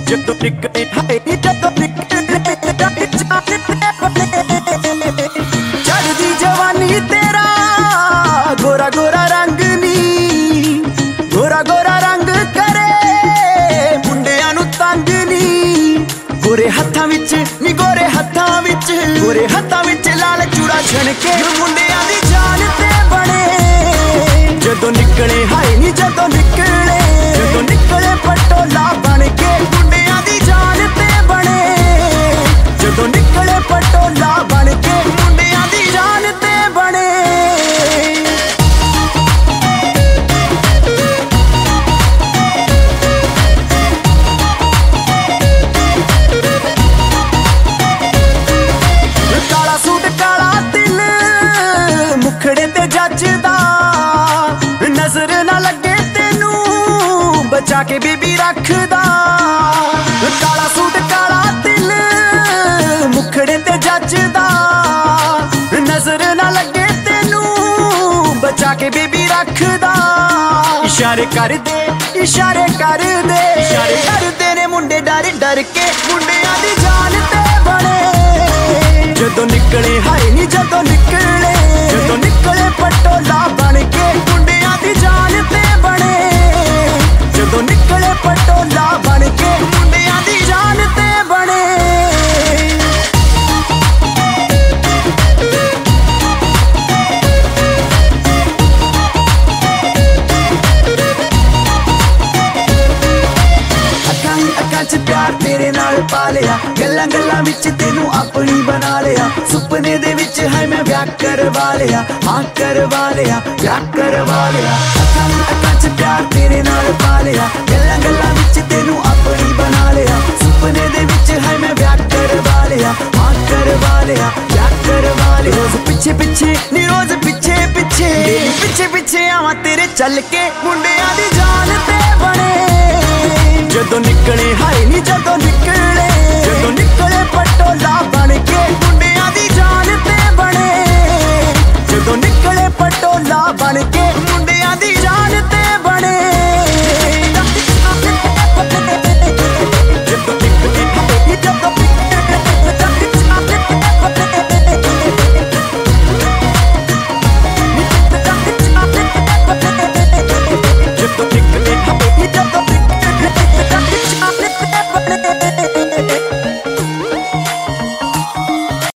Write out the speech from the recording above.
ਜਦੋਂ ਨਿਕਲੇ ਹਾਏ ਜਦੋਂ ਨਿਕਲੇ ਚੜਦੀ ਜਵਾਨੀ ਤੇਰਾ ਗੋਰਾ ਗੋਰਾ ਰੰਗ ਨੀ ਗੋਰਾ ਗੋਰਾ ਰੰਗ ਕਰੇ ਮੁੰਡਿਆਂ ਨੂੰ ਤੰਗ ਨੀ ਗੋਰੇ ਹੱਥਾਂ ਵਿੱਚ ਨੀ ਗੋਰੇ ਹੱਥਾਂ ਵਿੱਚ ਗੋਰੇ ਹੱਥਾਂ ਵਿੱਚ ਲਾਲ ਚੂੜਾ ਛਣ ਕੇ ਮੁੰਡਿਆਂ ਦੀ ਜਾਨ ਬਚਾ ਕੇ ਬੀਬੀ ਰੱਖਦਾ। ਕਾਲਾ ਸੂਟ, ਕਾਲਾ ਦਿਲ ਮੁਖੜੇ ਤੇ ਜੱਜਦਾ। ਨਜ਼ਰ ਨਾ ਲੱਗੇ ਤੈਨੂੰ, ਬਚਾ ਕੇ ਬੀਬੀ ਰੱਖਦਾ। ਇਸ਼ਾਰੇ ਕਰਦੇ ਇਸ਼ਾਰੇ ਕਰਦੇ। ਇਸ਼ਾਰੇ ਕਰਦੇ ਨੇ ਮੁੰਡੇ ਡਰ ਡਰ ਕੇ ਮੁੰਡਿਆਂ ਦੀ ਜਾਨ ਤੇ ਬਣੇ। ਜਦੋਂ ਨਿਕਲੇ, ਹਾਏ ਨੀ ਜਦੋਂ ਨਿਕਲੇ। ਪਾ ਲਿਆ। ਗੱਲਾਂ ਗੱਲਾਂ ਵਿੱਚ ਤੈਨੂੰ ਆਪਣੀ ਬਣਾ ਲਿਆ। ਸੁਪਨੇ ਦੇ ਵਿੱਚ ਹੈ ਮੈਂ ਵਿਆਹ ਕਰਵਾ ਲਿਆ। ਹਾਂ, ਕਰਵਾ ਲਿਆ, ਵਿਆਹ ਕਰਵਾ ਲਿਆ। ਅੱਖਾਂ ਹੀ ਅੱਖਾਂ 'ਚ ਪਿਆਰ ਤੇਰੇ ਨਾਲ ਪਾ ਲਿਆ। ਗੱਲਾਂ ਗੱਲਾਂ ਵਿੱਚ ਤੈਨੂੰ ਆਪਣੀ ਬਣਾ ਲਿਆ। ਸੁਪਨੇ ਦੇ ਵਿੱਚ ਹੈ ਮੈਂ ਵਿਆਹ ਕਰਵਾ ਲਿਆ। ਹਾਂ, ਕਰਵਾ ਲਿਆ, ਵਿਆਹ ਕਰਵਾ ਲਿਆ। ਰੋਜ਼ ਪਿੱਛੇ ਪਿੱਛੇ, ਨੀ ਰੋਜ਼ ਪਿੱਛੇ ਪਿੱਛੇ। ਪਿੱਛੇ ਪਿੱਛੇ ਆਵਾਂ ਤੇਰੇ ਚੱਲ ਕੇ। ਮੁੰਡਿਆਂ ਦੀ ਜਾਨ ਤੇ ਬਣੇ। ਜਦੋਂ ਨਿਕਲੇ, ਹਾਏ ਨੀ ਜਦੋਂ ਪਟੋਲਾ ਬਣ ਕੇ ਮੁੰਡਿਆਂ ਦੀ ਜਾਨ ਤੇ